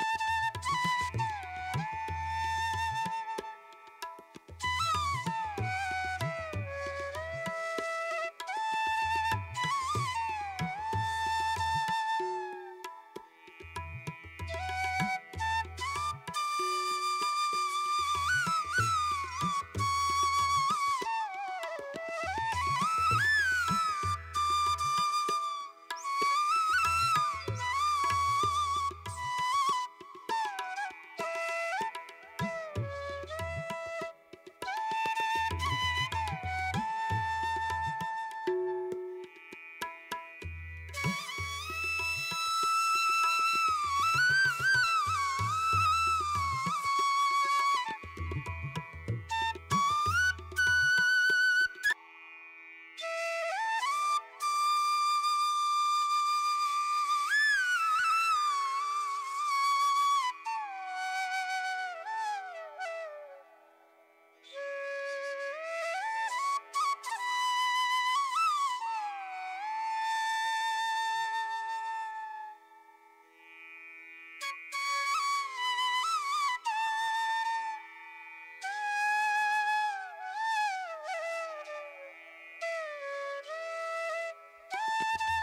you you